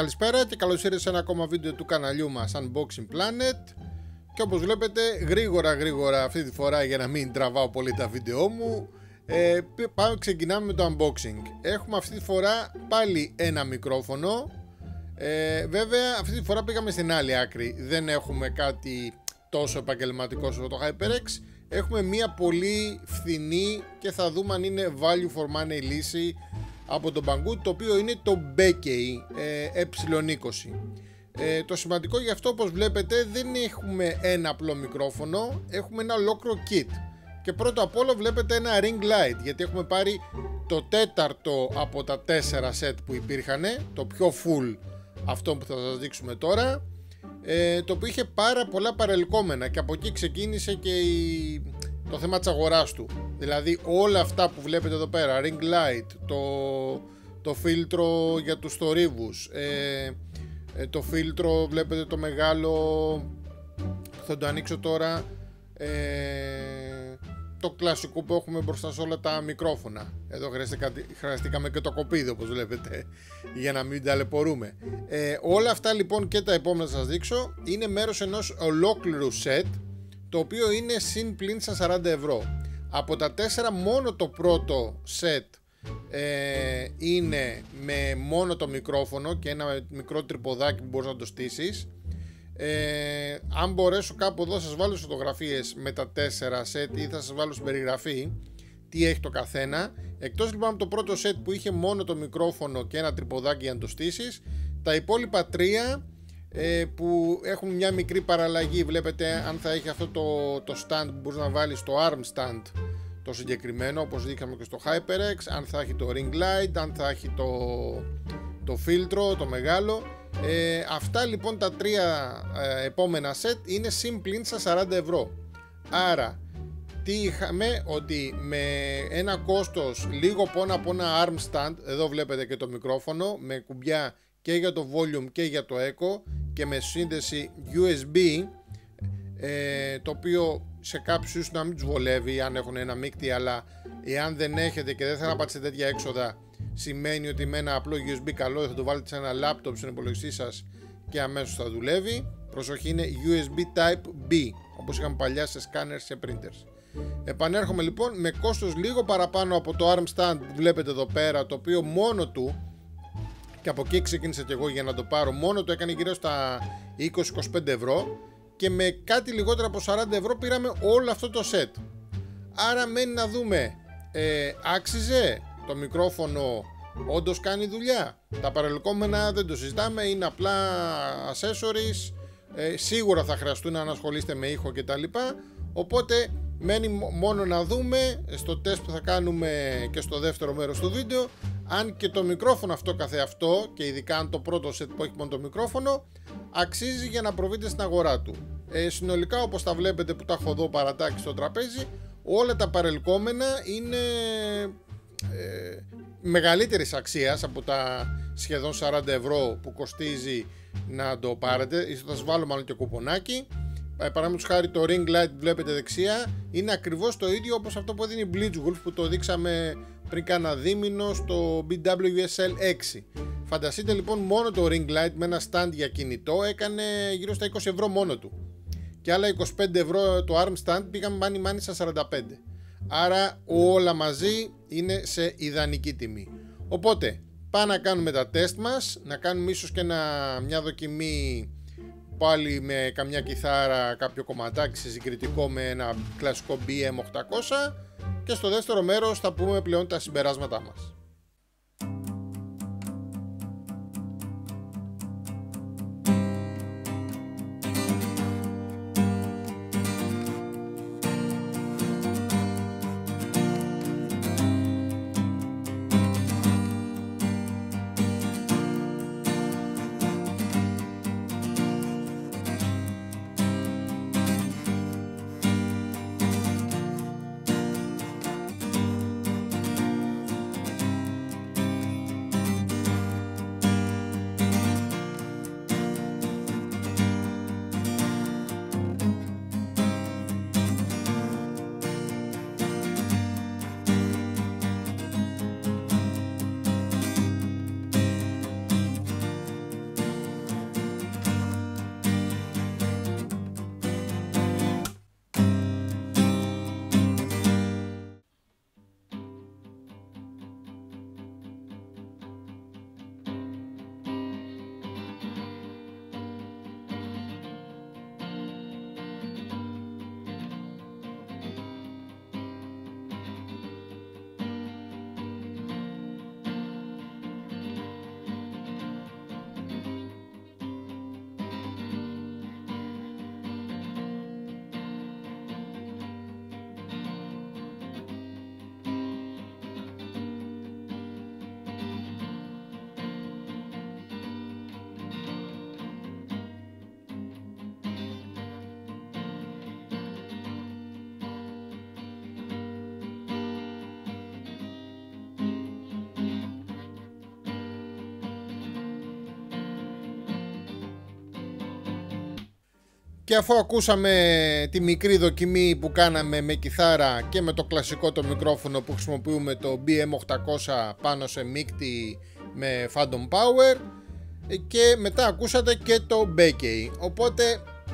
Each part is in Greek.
Καλησπέρα και καλώς ήρθατε σε ένα ακόμα βίντεο του καναλιού μας Unboxing Planet. Και όπως βλέπετε γρήγορα γρήγορα αυτή τη φορά για να μην τραβάω πολύ τα βίντεο μου ε, πάμε ξεκινάμε με το unboxing. Έχουμε αυτή τη φορά πάλι ένα μικρόφωνο. Ε, βέβαια αυτή τη φορά πήγαμε στην άλλη άκρη. Δεν έχουμε κάτι τόσο επαγγελματικό όσο το HyperX. Έχουμε μια πολύ φθηνή και θα δούμε αν είναι value for money λύση από τον Banggood το οποίο είναι το Beckey ε, E20 ε, το σημαντικό γι' αυτό όπως βλέπετε δεν έχουμε ένα απλό μικρόφωνο έχουμε ένα ολόκληρο kit. Και πρώτο απ' όλο βλέπετε ένα ring light γιατί έχουμε πάρει το τέταρτο από τα τέσσερα set που υπήρχαν το πιο full αυτό που θα σας δείξουμε τώρα ε, το οποίο είχε πάρα πολλά παρελκόμενα. Και από εκεί ξεκίνησε και η, το θέμα της αγοράς του. Δηλαδή όλα αυτά που βλέπετε εδώ πέρα ring light, το, το φίλτρο για τους θορύβους ε, ε, το φίλτρο βλέπετε το μεγάλο θα το ανοίξω τώρα ε, το κλασικό που έχουμε μπροστά σε όλα τα μικρόφωνα. Εδώ χρειαστήκαμε και το κοπίδι όπως βλέπετε για να μην ταλαιπωρούμε. Ε, όλα αυτά λοιπόν και τα επόμενα θα σας δείξω είναι μέρος ενός ολόκληρου set το οποίο είναι συν πλήν στα 40 ευρώ. Από τα 4 μόνο το πρώτο set ε, είναι με μόνο το μικρόφωνο και ένα μικρό τρυποδάκι που μπορείς να το στήσεις. Ε, αν μπορέσω κάπου εδώ σας βάλω φωτογραφίες με τα 4 set ή θα σας βάλω στην περιγραφή τι έχει το καθένα. Εκτός λοιπόν από το πρώτο set που είχε μόνο το μικρόφωνο και ένα τρυποδάκι για να το στήσεις τα υπόλοιπα τρία ε, που έχουν μια μικρή παραλλαγή. Βλέπετε αν θα έχει αυτό το, το stand που μπορείς να βάλεις το arm stand το συγκεκριμένο όπως δείξαμε και στο HyperX. Αν θα έχει το ring light, αν θα έχει το, το φίλτρο, το μεγάλο. Ε, αυτά λοιπόν τα τρία ε, επόμενα set είναι συμπλήν στα 40 ευρώ. Άρα τι είχαμε; Ότι με ένα κόστος λίγο πόνα από ένα arm stand εδώ βλέπετε και το μικρόφωνο με κουμπιά και για το volume και για το echo και με σύνδεση USB ες, το οποίο σε κάποιους να μην τους βολεύει αν έχουν ένα μίκτη αλλά εάν δεν έχετε και δεν θα να πάτε σε τέτοια έξοδα σημαίνει ότι με ένα απλό USB καλό θα το βάλετε σε ένα laptop στον υπολογιστή σας και αμέσως θα δουλεύει. Προσοχή είναι USB Type B όπως είχαμε παλιά σε scanners σε printers. Επανέρχομαι λοιπόν με κόστος λίγο παραπάνω από το arm stand που βλέπετε εδώ πέρα το οποίο μόνο του και από εκεί ξεκίνησα και εγώ για να το πάρω. Μόνο το έκανε γύρω στα 20-25 ευρώ και με κάτι λιγότερο από 40 ευρώ πήραμε όλο αυτό το set άρα μένει να δούμε ε, άξιζε το μικρόφωνο όντως κάνει δουλειά. Τα παρελκόμενα δεν το συζητάμε είναι απλά accessories. Ε, σίγουρα θα χρειαστούν να ασχολείστε με ήχο κτλ οπότε μένει μόνο να δούμε στο τεστ που θα κάνουμε και στο δεύτερο μέρος του βίντεο αν και το μικρόφωνο αυτό καθεαυτό και ειδικά αν το πρώτο set που έχει μόνο το μικρόφωνο αξίζει για να προβείτε στην αγορά του. Ε, συνολικά όπως τα βλέπετε που τα έχω εδώ παρατάξει στο τραπέζι όλα τα παρελκόμενα είναι ε, μεγαλύτερης αξίας από τα σχεδόν 40 ευρώ που κοστίζει να το πάρετε ίσως θα σας βάλω μάλλον και κουπονάκι ε, παραδείγματος χάρη το ring light που βλέπετε δεξιά είναι ακριβώς το ίδιο όπως αυτό που έδινε η Blitzwolf που το δείξαμε πριν κάνα δίμηνο στο BWSL 6 φανταστείτε λοιπόν μόνο το ring light με ένα stand για κινητό έκανε γύρω στα 20 ευρώ μόνο του. Και άλλα 25 ευρώ το arm stand πήγαμε μάνι μάνι στα 45 άρα όλα μαζί είναι σε ιδανική τιμή. Οπότε πάμε να κάνουμε τα τεστ μας να κάνουμε ίσως και μια δοκιμή πάλι με καμιά κιθάρα κάποιο κομματάκι σε συγκριτικό με ένα κλασικό BM800 και στο δεύτερο μέρος θα πούμε πλέον τα συμπεράσματά μας. Και αφού ακούσαμε τη μικρή δοκιμή που κάναμε με κιθάρα και με το κλασικό το μικρόφωνο που χρησιμοποιούμε το BM800 πάνω σε μίκτη με Phantom Power και μετά ακούσατε και το Becky. Οπότε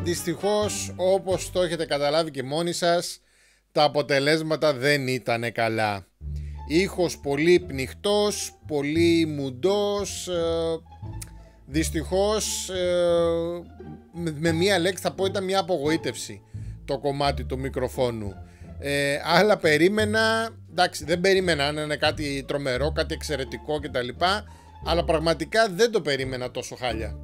δυστυχώς όπως το έχετε καταλάβει και μόνοι σας τα αποτελέσματα δεν ήταν καλά. Ήχος πολύ πνιχτός, πολύ μουντός, ε, δυστυχώς ε, με μία λέξη θα πω ήταν μια απογοήτευση το κομμάτι του μικροφόνου. Ε, άλλα περίμενα, εντάξει δεν περίμενα να είναι κάτι τρομερό, κάτι εξαιρετικό κτλ. Αλλά πραγματικά δεν το περίμενα τόσο χάλια.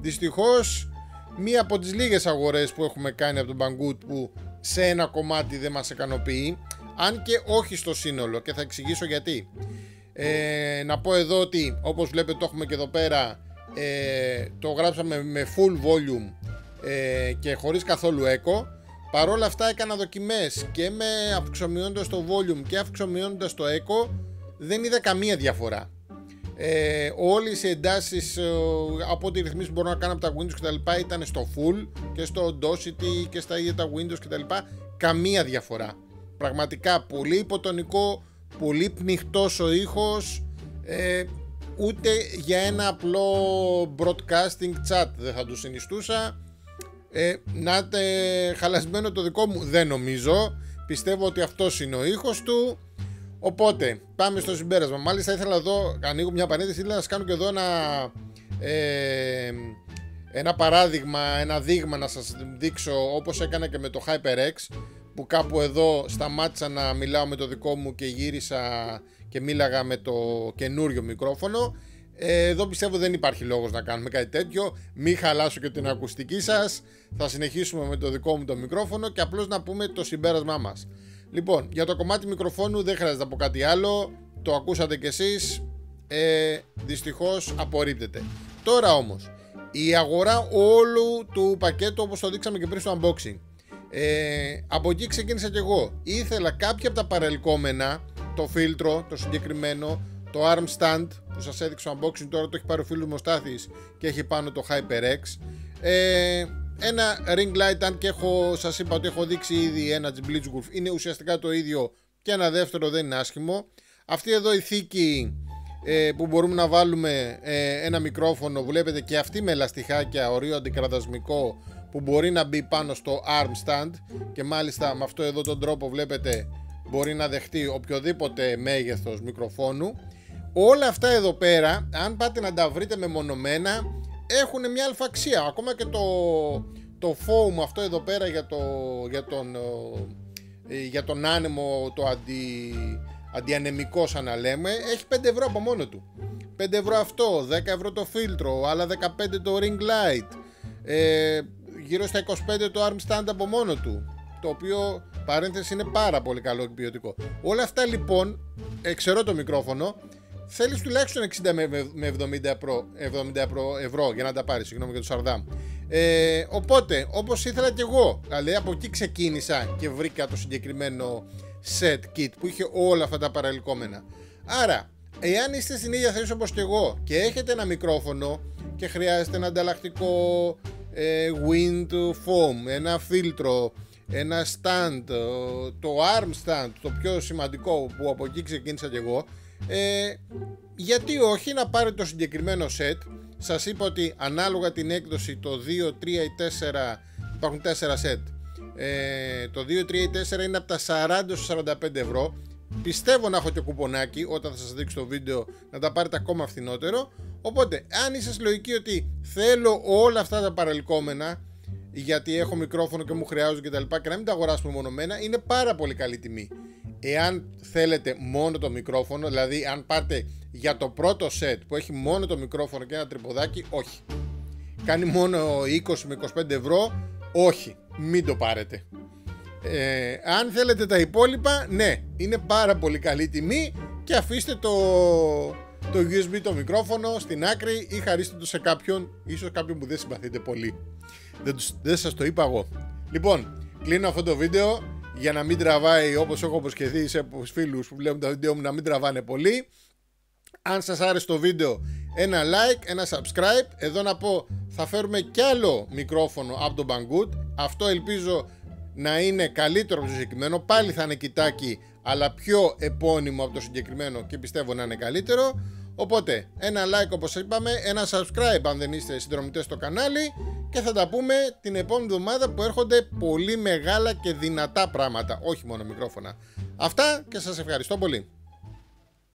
Δυστυχώς μία από τις λίγες αγορές που έχουμε κάνει από τον Banggood που σε ένα κομμάτι δεν μας ικανοποιεί αν και όχι στο σύνολο και θα εξηγήσω γιατί. Ε, να πω εδώ ότι όπως βλέπετε το έχουμε και εδώ πέρα ε, το γράψαμε με full volume ε, και χωρίς καθόλου echo. Παρόλα αυτά έκανα δοκιμές και με αυξομειώνοντας το volume και αυξομειώνοντας το echo δεν είδα καμία διαφορά. Ε, όλες οι εντάσεις ε, από ό,τι ρυθμίσεις που μπορώ να κάνω από τα Windows κτλ. ήταν στο full και στο Audacity και στα ίδια τα Windows κτλ. Καμία διαφορά. Πραγματικά πολύ υποτονικό πολύ πνιχτός ο ήχος. Ε, ούτε για ένα απλό broadcasting chat. Δεν θα τους συνιστούσα. Ε, να είναι χαλασμένο το δικό μου δεν νομίζω. Πιστεύω ότι αυτός είναι ο ήχος του. Οπότε πάμε στο συμπέρασμα. Μάλιστα ήθελα εδώ ανοίγω μια παρένθεση ήθελα να σας κάνω και εδώ ένα ε, ένα παράδειγμα, ένα δείγμα να σας δείξω όπως έκανα και με το HyperX που κάπου εδώ σταμάτησα να μιλάω με το δικό μου και γύρισα και μίλαγα με το καινούριο μικρόφωνο. Ε, εδώ πιστεύω δεν υπάρχει λόγος να κάνουμε κάτι τέτοιο. Μην χαλάσω και την ακουστική σας. Θα συνεχίσουμε με το δικό μου το μικρόφωνο και απλώς να πούμε το συμπέρασμά μας. Λοιπόν, για το κομμάτι μικροφόνου δεν χρειάζεται να πω κάτι άλλο. Το ακούσατε κι εσείς. Ε, δυστυχώς απορρίπτεται. Τώρα όμως, η αγορά όλου του πακέτου όπως το δείξαμε και πριν στο unboxing. Ε, από εκεί ξεκίνησα κι εγώ. Ήθελα κάποια από τα παρελκόμενα, το φίλτρο, το συγκεκριμένο, το arm stand που σας έδειξα unboxing τώρα το έχει πάρει ο φίλος μου και έχει πάνω το HyperX. Ε, ένα ring light αν και έχω, σας είπα ότι έχω δείξει ήδη ένα Blitzwolf είναι ουσιαστικά το ίδιο και ένα δεύτερο δεν είναι άσχημο. Αυτή εδώ η θήκη ε, που μπορούμε να βάλουμε ε, ένα μικρόφωνο βλέπετε και αυτή με ελαστιχάκια ορίο αντικρατασμικό που μπορεί να μπει πάνω στο arm stand και μάλιστα με αυτό εδώ τον τρόπο βλέπετε μπορεί να δεχτεί οποιοδήποτε μέγεθος μικροφόνου όλα αυτά εδώ πέρα αν πάτε να τα βρείτε μεμονωμένα έχουν μια αλφαξία. Ακόμα και το, το foam αυτό εδώ πέρα για, το, για, τον, ε, για τον άνεμο το αντι, αντιανεμικό σαν να λέμε έχει 5 ευρώ από μόνο του. 5 ευρώ αυτό, 10 ευρώ το φίλτρο, άλλα 15 το ring light. Ε, γύρω στα 25 το arm stand από μόνο του το οποίο παρένθεση είναι πάρα πολύ καλό και ποιοτικό. Όλα αυτά λοιπόν, εξαιρώ το μικρόφωνο θέλεις τουλάχιστον 60 με 70 ευρώ, 70 ευρώ για να τα πάρεις, συγγνώμη για το Σαρδάμ. Ε, οπότε, όπως ήθελα και εγώ δηλαδή από εκεί ξεκίνησα και βρήκα το συγκεκριμένο set kit που είχε όλα αυτά τα παρελκόμενα. Άρα, εάν είστε στην ίδια θέση όπως και εγώ και έχετε ένα μικρόφωνο και χρειάζεται ένα ανταλλακτικό ε, wind foam, ένα φίλτρο, ένα stand, το arm stand, το πιο σημαντικό που από εκεί ξεκίνησα και εγώ, ε, γιατί όχι να πάρετε το συγκεκριμένο set. Σας είπα ότι ανάλογα την έκδοση το 2, 3 ή 4 υπάρχουν 4 set. Ε, το 2, 3 ή 4 είναι από τα 40 45 ευρώ. Πιστεύω να έχω και κουπονάκι όταν θα σας δείξω το βίντεο να τα πάρετε ακόμα φθηνότερο. Οπότε, αν είσαι λογική ότι θέλω όλα αυτά τα παρελκόμενα, γιατί έχω μικρόφωνο και μου χρειάζονται και τα λοιπά και να μην τα αγοράσουμε μονομένα, είναι πάρα πολύ καλή τιμή. Εάν θέλετε μόνο το μικρόφωνο, δηλαδή αν πάρτε για το πρώτο set που έχει μόνο το μικρόφωνο και ένα τρυποδάκι, όχι. Κάνει μόνο 20 με 25 ευρώ, όχι, μην το πάρετε. Ε, αν θέλετε τα υπόλοιπα, ναι, είναι πάρα πολύ καλή τιμή και αφήστε το, το USB το μικρόφωνο στην άκρη ή χαρίστε το σε κάποιον, ίσως κάποιον που δεν συμπαθείτε πολύ. Δεν, δεν σας το είπα εγώ. Λοιπόν, κλείνω αυτό το βίντεο για να μην τραβάει όπως έχω αποσχεθεί σε φίλους που βλέπουν τα βίντεο μου να μην τραβάνε πολύ. Αν σας άρεσε το βίντεο ένα like, ένα subscribe. Εδώ να πω θα φέρουμε κι άλλο μικρόφωνο από τον Banggood Αυτό ελπίζω να είναι καλύτερο από το συγκεκριμένο. Πάλι θα είναι κοιτάκι, αλλά πιο επώνυμο από το συγκεκριμένο και πιστεύω να είναι καλύτερο. Οπότε, ένα like όπως είπαμε, ένα subscribe αν δεν είστε συνδρομητές στο κανάλι και θα τα πούμε την επόμενη εβδομάδα που έρχονται πολύ μεγάλα και δυνατά πράγματα, όχι μόνο μικρόφωνα. Αυτά και σας ευχαριστώ πολύ.